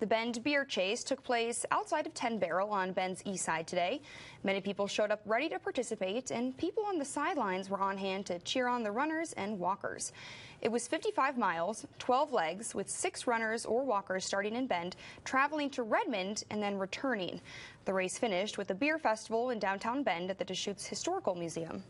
The Bend Beer Chase took place outside of 10 Barrel on Bend's east side today. Many people showed up ready to participate, and people on the sidelines were on hand to cheer on the runners and walkers. It was 55 miles, 12 legs, with six runners or walkers starting in Bend, traveling to Redmond, and then returning. The race finished with a beer festival in downtown Bend at the Deschutes Historical Museum.